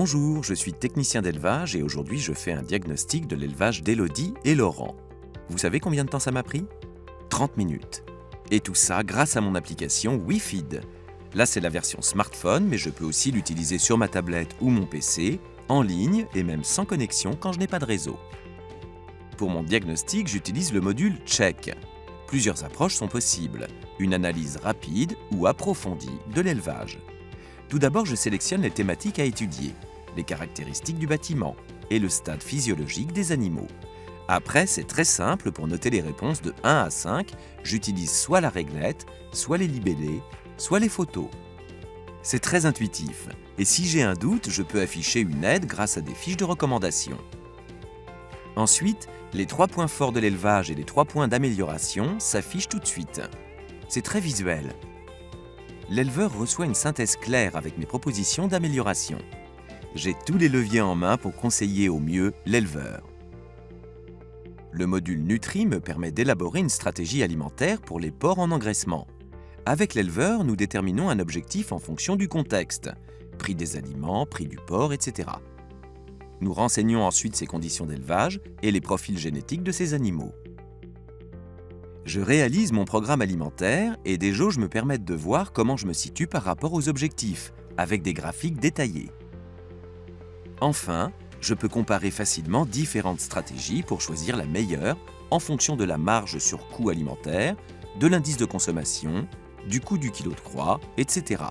Bonjour, je suis technicien d'élevage et aujourd'hui je fais un diagnostic de l'élevage d'Elodie et Laurent. Vous savez combien de temps ça m'a pris? 30 minutes. Et tout ça grâce à mon application WeFeed. Là c'est la version smartphone mais je peux aussi l'utiliser sur ma tablette ou mon PC, en ligne et même sans connexion quand je n'ai pas de réseau. Pour mon diagnostic, j'utilise le module Check. Plusieurs approches sont possibles, une analyse rapide ou approfondie de l'élevage. Tout d'abord, je sélectionne les thématiques à étudier, les caractéristiques du bâtiment et le stade physiologique des animaux. Après, c'est très simple pour noter les réponses de 1 à 5, j'utilise soit la réglette, soit les libellés, soit les photos. C'est très intuitif, et si j'ai un doute, je peux afficher une aide grâce à des fiches de recommandation. Ensuite, les trois points forts de l'élevage et les trois points d'amélioration s'affichent tout de suite. C'est très visuel, l'éleveur reçoit une synthèse claire avec mes propositions d'amélioration. J'ai tous les leviers en main pour conseiller au mieux l'éleveur. Le module Nutri me permet d'élaborer une stratégie alimentaire pour les porcs en engraissement. Avec l'éleveur, nous déterminons un objectif en fonction du contexte, prix des aliments, prix du porc, etc. Nous renseignons ensuite ses conditions d'élevage et les profils génétiques de ces animaux. Je réalise mon programme alimentaire et des jauges me permettent de voir comment je me situe par rapport aux objectifs, avec des graphiques détaillés. Enfin, je peux comparer facilement différentes stratégies pour choisir la meilleure en fonction de la marge sur coût alimentaire, de l'indice de consommation, du coût du kilo de croix, etc.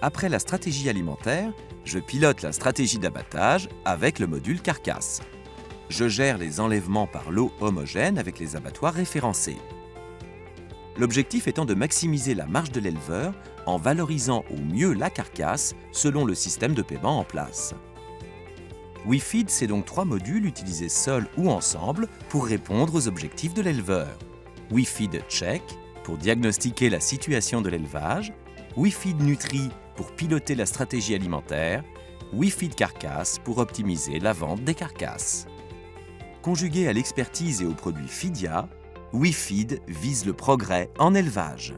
Après la stratégie alimentaire, je pilote la stratégie d'abattage avec le module carcasse je gère les enlèvements par lot homogène avec les abattoirs référencés. L'objectif étant de maximiser la marge de l'éleveur en valorisant au mieux la carcasse selon le système de paiement en place. WeFeed, c'est donc trois modules utilisés seuls ou ensemble pour répondre aux objectifs de l'éleveur. WeFeed Check pour diagnostiquer la situation de l'élevage, WeFeed Nutri pour piloter la stratégie alimentaire, WeFeed Carcasse pour optimiser la vente des carcasses. Conjugué à l'expertise et aux produits FIDIA, WeFeed vise le progrès en élevage.